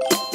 you